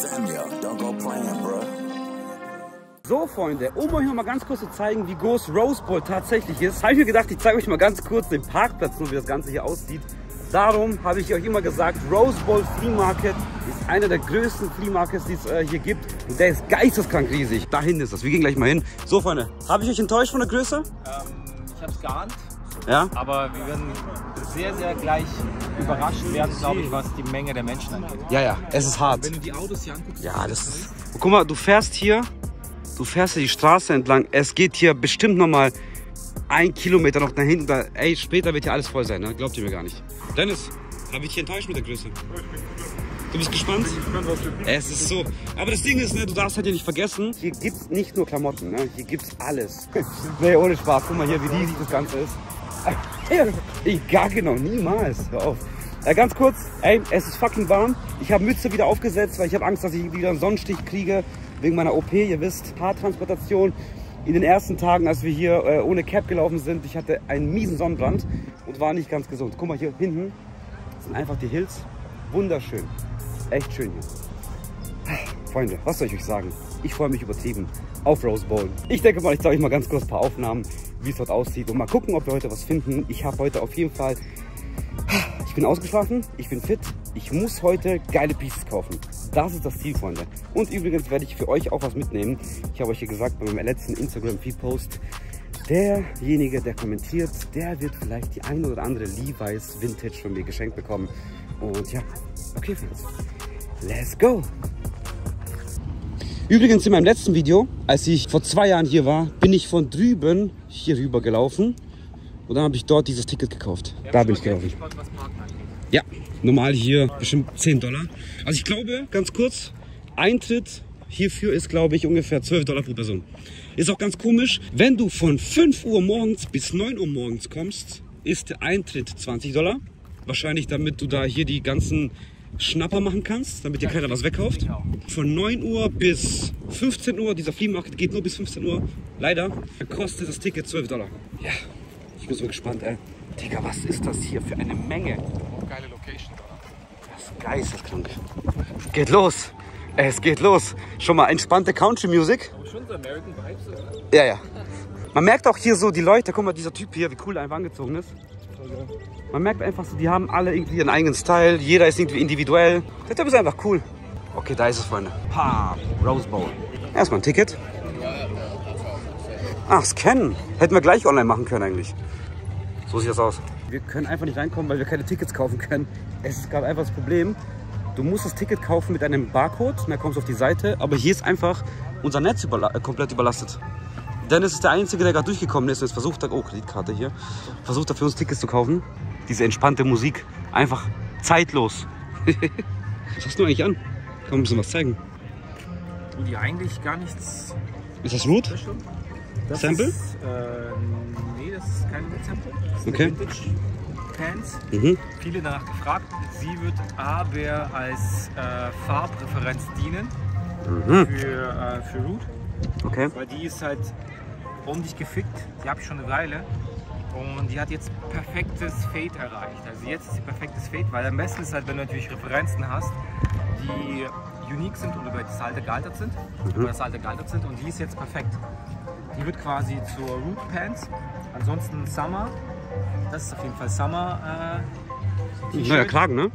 Samuel, don't go playing, bro. So, Freunde, um euch noch mal ganz kurz zu zeigen, wie groß Rose Bowl tatsächlich ist, habe ich mir gedacht, ich zeige euch mal ganz kurz den Parkplatz, nur wie das Ganze hier aussieht. Darum habe ich euch immer gesagt, Rose Bowl Flea Market ist einer der größten Flea Markets, die es äh, hier gibt. Und der ist geisteskrank riesig. Da hinten ist das. Wir gehen gleich mal hin. So, Freunde, habe ich euch enttäuscht von der Größe? Ähm, ich habe es geahnt, Ja? aber wir werden sehr, sehr gleich überrascht werden, glaube ich, was die Menge der Menschen angeht. Ja, ja, es ist hart. Wenn du die Autos hier anguckst, Ja, das ist. Guck mal, du fährst hier, du fährst hier die Straße entlang. Es geht hier bestimmt noch mal ein Kilometer noch nach hinten. Da, ey, später wird hier alles voll sein, ne? Glaubt ihr mir gar nicht. Dennis, habe ich dich enttäuscht mit der Größe? Du bist gespannt? Es ist so. Aber das Ding ist, ne, du darfst halt hier nicht vergessen, hier gibt's nicht nur Klamotten, ne? Hier gibt's alles. nee, ohne Spaß. Guck mal hier, wie riesig das Ganze ist. Ich gacke noch niemals. Hör auf. Ja, ganz kurz, ey, es ist fucking warm. Ich habe Mütze wieder aufgesetzt, weil ich habe Angst, dass ich wieder einen Sonnenstich kriege wegen meiner OP. Ihr wisst, Haartransplantation. In den ersten Tagen, als wir hier äh, ohne Cap gelaufen sind, ich hatte einen miesen Sonnenbrand und war nicht ganz gesund. Guck mal hier hinten sind einfach die Hills. Wunderschön. Echt schön hier. Freunde, was soll ich euch sagen? Ich freue mich übertrieben auf Rose Bowl. Ich denke mal, ich zeige euch mal ganz kurz ein paar Aufnahmen, wie es dort aussieht und mal gucken, ob wir heute was finden. Ich habe heute auf jeden Fall, ich bin ausgeschlafen, ich bin fit, ich muss heute geile Pieces kaufen. Das ist das Ziel, Freunde. Und übrigens werde ich für euch auch was mitnehmen. Ich habe euch hier gesagt bei meinem letzten Instagram-Feed-Post, derjenige, der kommentiert, der wird vielleicht die ein oder andere Levi's Vintage von mir geschenkt bekommen. Und ja, okay, Friends. Let's go! Übrigens in meinem letzten Video, als ich vor zwei Jahren hier war, bin ich von drüben hier rüber gelaufen und dann habe ich dort dieses Ticket gekauft. da bin ich gelaufen. Ja, normal hier bestimmt 10 Dollar. Also ich glaube, ganz kurz, Eintritt hierfür ist, glaube ich, ungefähr 12 Dollar pro Person. Ist auch ganz komisch, wenn du von 5 Uhr morgens bis 9 Uhr morgens kommst, ist der Eintritt 20 Dollar. Wahrscheinlich damit du da hier die ganzen Schnapper machen kannst, damit dir keiner was wegkauft. Von 9 Uhr bis 15 Uhr, dieser Flea Market geht nur bis 15 Uhr. Leider kostet das Ticket 12 Dollar. Ja, ich bin so gespannt, ey. Digga, was ist das hier für eine Menge? Geile Location. Das ist geisteskrank. Geht los. Es geht los. Schon mal entspannte Country Music. Schon so American Vibes, oder? Ja, ja. Man merkt auch hier so die Leute, guck mal, dieser Typ hier, wie cool er einfach angezogen ist. Man merkt einfach so, die haben alle irgendwie ihren eigenen Style. Jeder ist irgendwie individuell. Der Typ ist einfach cool. Okay, da ist es, Freunde. Pa, Rose Bowl. Erstmal ein Ticket. Ach, scannen. Hätten wir gleich online machen können eigentlich. So sieht das aus. Wir können einfach nicht reinkommen, weil wir keine Tickets kaufen können. Es gab einfach das Problem, du musst das Ticket kaufen mit einem Barcode dann kommst du auf die Seite. Aber hier ist einfach unser Netz überla äh, komplett überlastet. Dennis ist der Einzige, der gerade durchgekommen ist und jetzt versucht hat, oh, Kreditkarte hier, versucht er für uns Tickets zu kaufen. Diese entspannte Musik, einfach zeitlos. was hast du eigentlich an? Kann man ein bisschen was zeigen. Du, die eigentlich gar nichts. Ist das Root? Das Sample? Ist, äh, nee, das ist kein Sample. Das ist Okay. Vintage Pants. Mhm. Viele danach gefragt. Sie wird aber als äh, Farbreferenz dienen Mhm. für, äh, für Root. Okay. Weil die ist halt ordentlich gefickt. Die habe ich schon eine Weile. Und die hat jetzt perfektes Fade erreicht. Also jetzt ist sie perfektes Fade, weil am besten ist halt, wenn du natürlich Referenzen hast, die unique sind und über das alte gealtert sind. Über das alte gealtert sind und die ist jetzt perfekt. Die wird quasi zur Root Pants. Ansonsten Summer. Das ist auf jeden Fall Summer. Äh. Neuer Kragen, ne?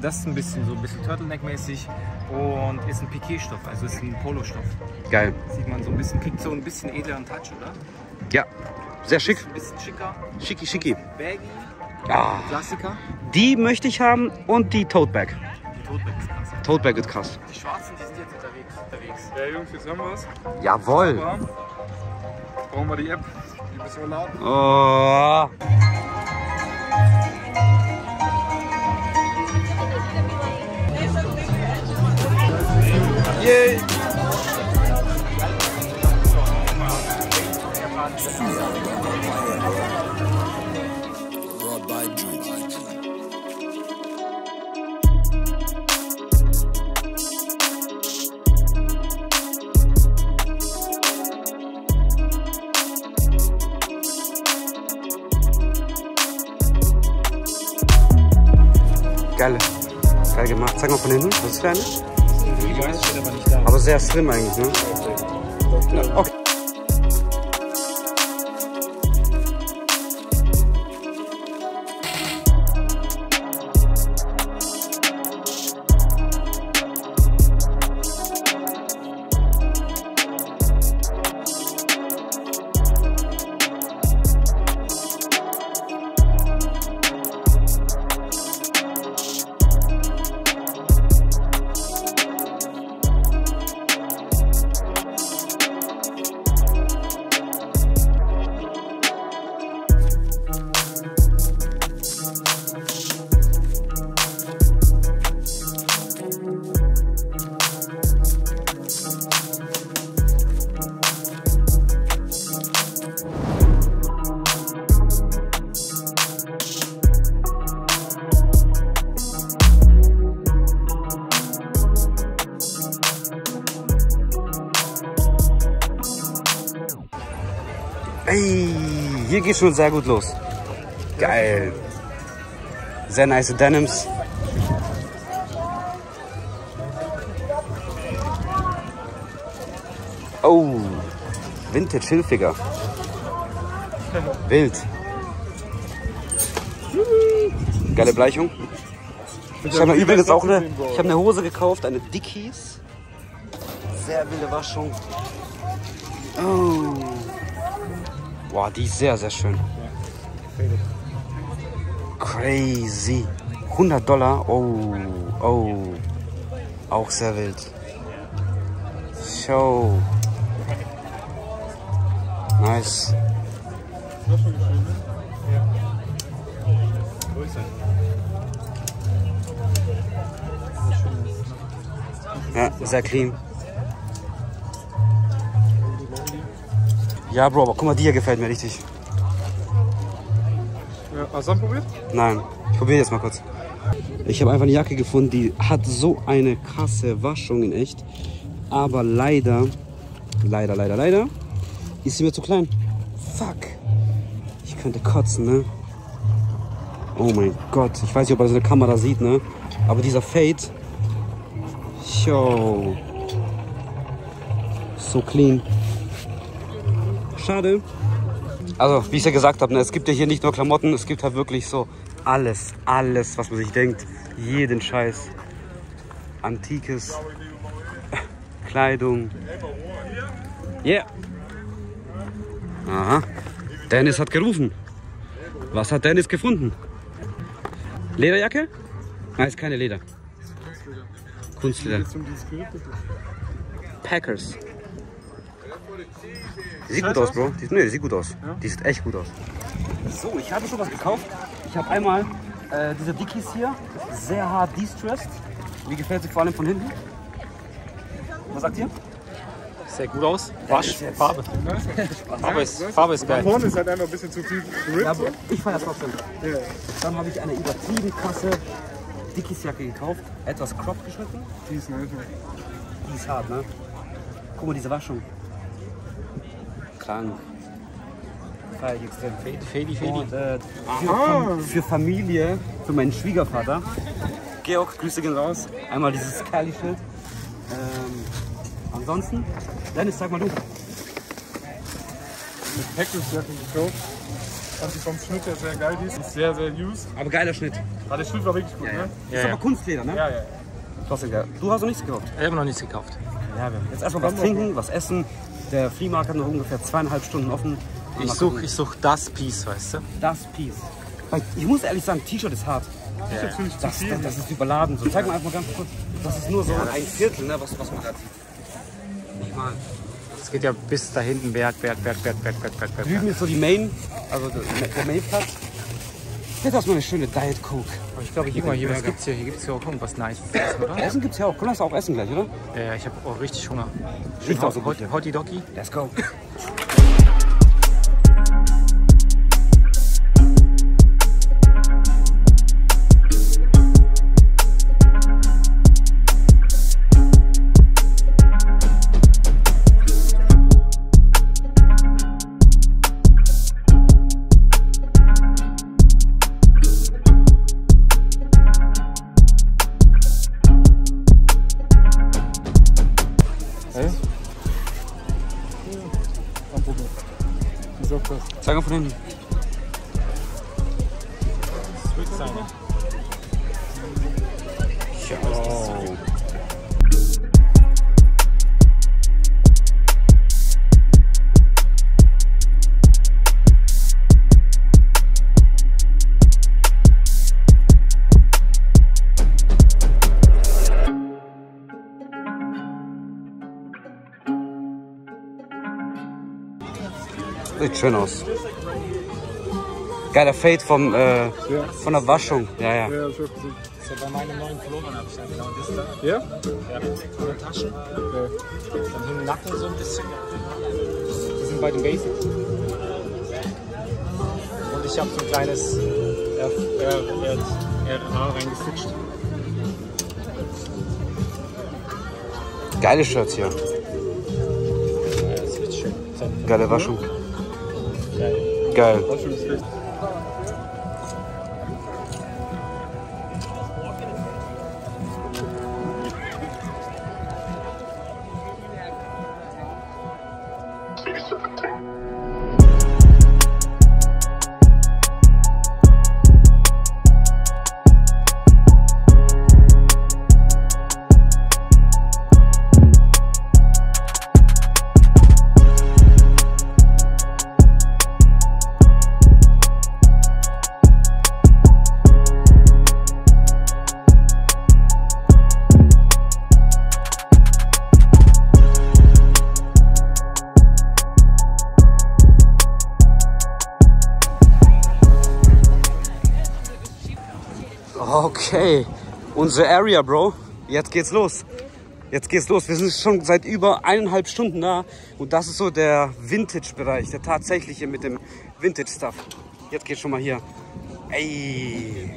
Das ist ein bisschen so ein bisschen Turtleneck-mäßig und ist ein Piqué-Stoff, also ist ein Polostoff. Geil. Sieht man so ein bisschen, kriegt so ein bisschen edleren Touch, oder? Ja, sehr schick. Ein bisschen schicker. Schicki, schicki. Baggy, Ah, Klassiker. die möchte ich haben und die Tote Bag. Die Toteback ist krass. Tote Bag wird krass. Die Schwarzen, die sind jetzt unterwegs. unterwegs. Ja, Jungs, jetzt haben wir es. Jawohl. Brauchen wir die App. Die müssen wir laden. Oh. Yay. Steht aber nicht da. Aber sehr slim eigentlich, ne? Geht schon sehr gut los. Geil. Sehr nice Denims. Oh, Vintage Hilfiger. Wild. Geile Bleichung. Ich habe übrigens auch eine, ich habe eine Hose gekauft, eine Dickies. Sehr wilde Waschung. Oh. Boah, die ist sehr, sehr schön. Crazy. 100 Dollar. Oh, oh. Auch sehr wild. Show. Nice. Ja, sehr clean. Ja, Bro, aber guck mal, die hier gefällt mir richtig. Ja, hast du anprobiert? Nein, ich probiere jetzt mal kurz. Ich habe einfach eine Jacke gefunden, die hat so eine krasse Waschung in echt. Aber leider, leider, leider, leider, ist sie mir zu klein. Fuck. Ich könnte kotzen, ne? Oh mein Gott. Ich weiß nicht, ob man so eine Kamera sieht, ne? Aber dieser Fade. Yo. So clean. Schade. Also, wie ich ja gesagt habe, ne, es gibt ja hier nicht nur Klamotten, es gibt halt wirklich so alles, alles, was man sich denkt. Jeden Scheiß. Antikes, Kleidung. Yeah. Aha. Dennis hat gerufen. Was hat Dennis gefunden? Lederjacke? Nein, ist keine Leder. Kunstleder. Packers. Die sieht gut aus, Bro. Die, nee, die sieht gut aus. Die sieht echt gut aus. So, ich habe schon was gekauft. Ich habe einmal äh, diese Dickies hier. Sehr hart distressed. Mir gefällt sie vor allem von hinten. Was sagt ihr? Sehr gut aus. Wasch, Farbe. Farbe ist, Farbe ist geil. Vorne ist halt einfach ein bisschen zu viel Ja, Rip. ich feiere trotzdem. Ja. Dann habe ich eine übertrieben krasse Dickies-Jacke gekauft. Etwas crop geschnitten. Die ist nice. Mann. Die ist hart, ne? Guck mal, diese Waschung. Krank. Ich extrem. Feli, Feli. Und, äh, für, Fam- für Familie, für meinen Schwiegervater. Georg, Grüße gehen raus. Einmal dieses Kali-Schild. Ähm, ansonsten, Dennis, sag mal du. Mit Packers-Jacke gekauft. Fand die vom Schnitt her sehr geil. Die ist sehr, sehr used. Aber geiler Schnitt. Aber der Schnitt war wirklich gut, ne? ist aber Kunstleder, ne? Ja, ja. Trotzdem geil. Du hast noch nichts gekauft. Ich habe noch nichts gekauft. Ja, jetzt erstmal was trinken, was essen. Der Fliehmarkt hat noch ungefähr zweieinhalb Stunden offen. Ich suche ich such das Piece, weißt du? das Piece. Weil Ich muss ehrlich sagen, T-Shirt ist hart. Zu Das, viel. das, das ist überladen. So, zeig mal einfach mal ganz kurz. Das ist nur so ein Viertel, ne, was, was man gerade sieht. Nicht mal. Es geht ja bis da hinten Berg, Berg, Berg, Berg, Berg, Berg, Berg, Berg. Drüben ist so die Main, also der Mainplatz. Jetzt hast du mal eine schöne Diet Coke. Aber ich glaube, guck mal hier, was gibt's hier? Hier gibt's ja auch irgendwas Nice zu essen, oder? Essen gibt's ja auch. Komm, lass auch essen gleich, oder? Ja, ich habe auch richtig Hunger. Riecht auch so Hot, hier. Doggy. Let's go. schön aus. Geiler Fade vom, äh, von der Waschung. Ja, ja. Ja, gesehen. So, bei meinem neuen Pullover habe ich dann genau das da. Ja? Ja, coole Taschen. Okay. Dann hier im Nacken so ein bisschen. Wir sind bei den Basics. Und ich habe so ein kleines RA reingestitcht. Geile Shirts hier. Ja, das wird schön. Geile Waschung. Geil. Okay, unsere Area, Bro. Jetzt geht's los. Jetzt geht's los. Wir sind schon seit über eineinhalb Stunden da und das ist so der Vintage-Bereich, der tatsächliche mit dem Vintage-Stuff. Jetzt geht's schon mal hier. Ey.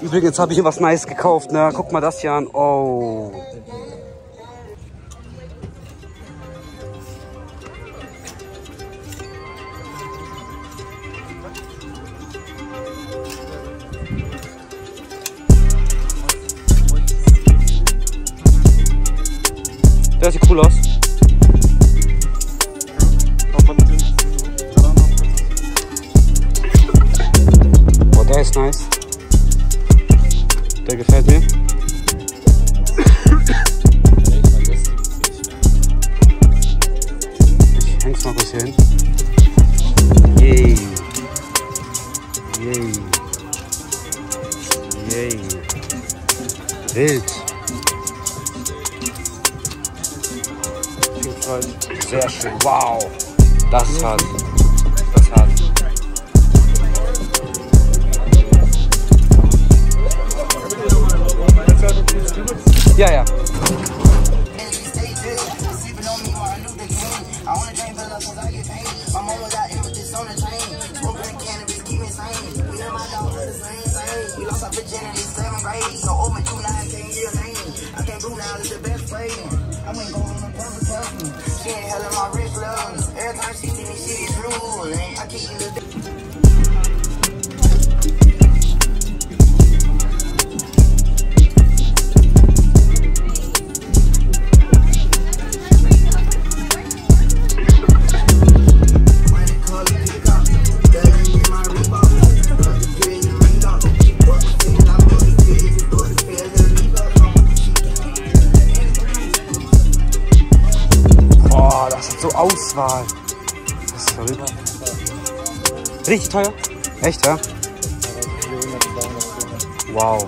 Übrigens habe ich hier was Nice gekauft. Ne? Guck mal das hier an. Oh. Der sieht cool aus. Auch von drin. Boah, der ist nice. Der gefällt mir. Ich häng's mal kurz hier hin. Yay. Yay. Yay. Wild. Sehr schön. Wow. Das ist hart. Das ist hart. Ja, ja. I keep you the Richtig teuer? Echt, ja? Wow.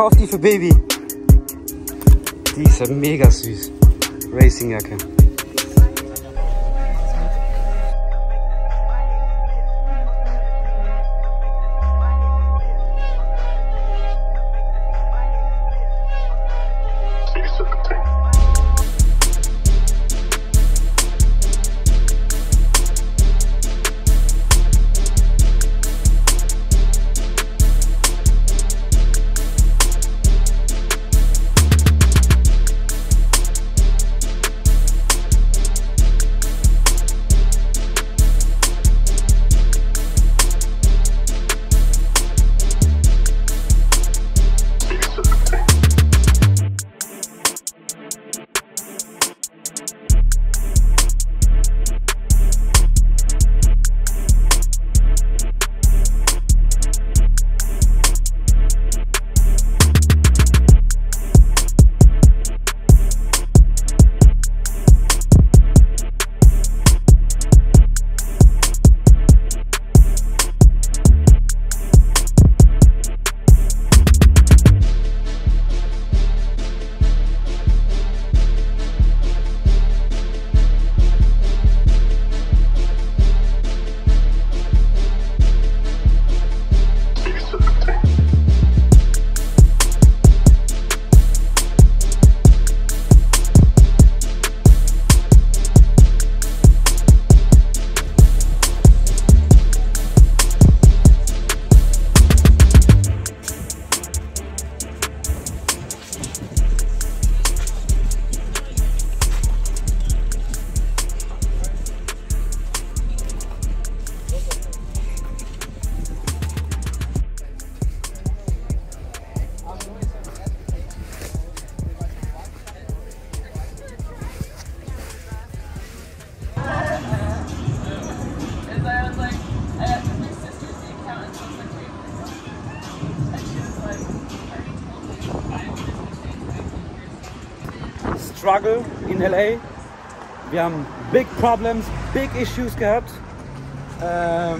Kaufe die für Baby. Die ist ja mega süß. Racingjacke. Struggle in LA. Wir haben big problems, big issues gehabt. Ähm,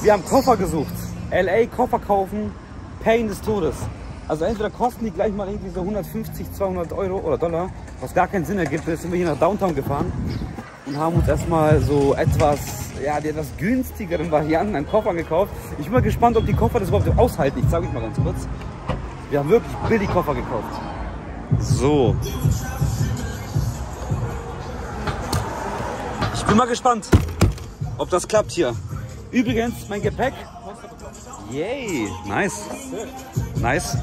wir haben Koffer gesucht. LA Koffer kaufen, Pain des Todes. Also entweder kosten die gleich mal irgendwie so 150, 200 Euro oder Dollar, was gar keinen Sinn ergibt. Jetzt sind wir hier nach Downtown gefahren und haben uns erstmal so etwas, ja, die etwas günstigeren Varianten an Koffern gekauft. Ich bin mal gespannt, ob die Koffer das überhaupt aushalten. Ich zeige euch mal ganz kurz. Wir haben wirklich billig Koffer gekauft. So. Ich bin mal gespannt, ob das klappt hier. Übrigens, mein Gepäck. Yay, nice. Nice.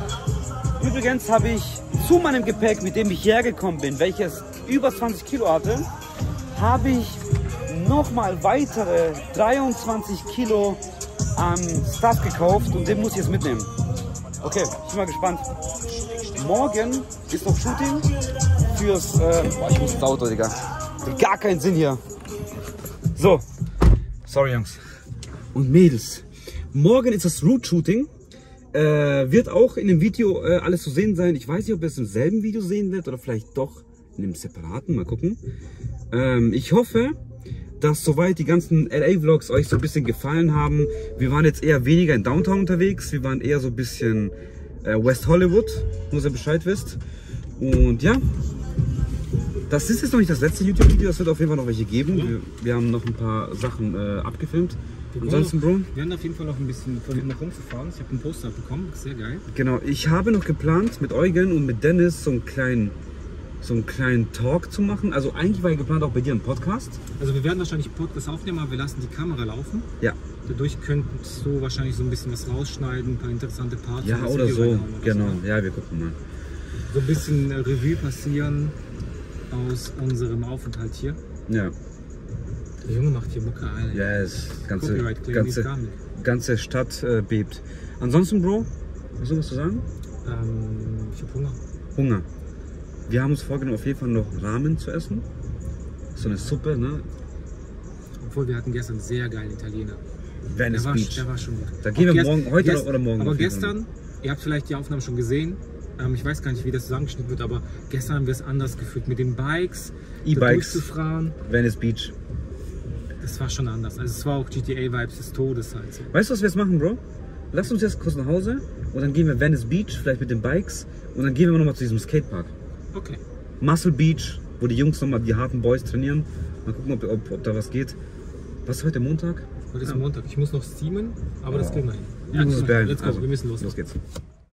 Übrigens habe ich zu meinem Gepäck, mit dem ich hierher gekommen bin, welches über 20 Kilo hatte, habe ich nochmal weitere 23 Kilo an Stuff gekauft und den muss ich jetzt mitnehmen. Okay, ich bin mal gespannt. Morgen ist noch Shooting fürs. Äh, boah, ich muss ins Auto, Digga. Gar keinen Sinn hier. So. Sorry, Jungs. Und Mädels. Morgen ist das Root-Shooting. Äh, wird auch in dem Video äh, alles zu sehen sein. Ich weiß nicht, ob ihr es im selben Video sehen wird oder vielleicht doch in einem separaten. Mal gucken. Ähm, ich hoffe, dass soweit die ganzen LA-Vlogs euch so ein bisschen gefallen haben. Wir waren jetzt eher weniger in Downtown unterwegs. Wir waren eher so ein bisschen West Hollywood, nur ihr Bescheid wisst. Und ja, das ist jetzt noch nicht das letzte YouTube-Video. Es wird auf jeden Fall noch welche geben. Wir, wir haben noch ein paar Sachen äh, abgefilmt. Ansonsten, Bro, Wir haben auf jeden Fall noch ein bisschen von hinten rumzufahren. Ich habe ein Poster bekommen, sehr geil. genau. Ich habe noch geplant, mit Eugen und mit Dennis so einen kleinen, so einen kleinen Talk zu machen. Also eigentlich war ja geplant auch bei dir ein Podcast. Also wir werden wahrscheinlich einen Podcast aufnehmen, aber wir lassen die Kamera laufen. Ja, Dadurch könntest du wahrscheinlich so ein bisschen was rausschneiden, ein paar interessante Parts. ja oder so. oder Genau. So, Ja, wir gucken mal. so ein bisschen äh, Revue passieren aus unserem Aufenthalt hier. Ja, Der Junge macht hier Mucke, Alter. ja, es ganze, ganze, ganze Stadt äh, bebt. Ansonsten, Bro, hast du was zu sagen? Ähm, ich hab Hunger. Hunger. Wir haben uns vorgenommen, auf jeden Fall noch Ramen zu essen. So eine Suppe, ne? Obwohl wir hatten gestern sehr geilen Italiener. Venice Der war, Beach. der war schon gut. Da gehen wir Auch morgen- heute gest- oder morgen Aber gestern, ihr habt vielleicht die Aufnahmen schon gesehen. Ähm, ich weiß gar nicht, wie das zusammengeschnitten wird, aber gestern haben wir es anders gefühlt. Mit den Bikes, E-Bikes. durchzufahren. Venice Beach. Das das war schon anders. Also es war auch GTA-Vibes des Todes halt so. Weißt du, was wir jetzt machen, Bro? Lass uns jetzt kurz nach Hause und dann gehen wir Venice Beach, vielleicht mit den Bikes und dann gehen wir nochmal zu diesem Skatepark. Okay. Muscle Beach, wo die Jungs nochmal die harten Boys trainieren. Mal gucken, ob, ob, ob da was geht. Was ist heute Montag? Heute ist Montag. Ich muss noch steamen, aber das kriegen wir hin. Ja. Let's go, Also, wir müssen los. Los geht's.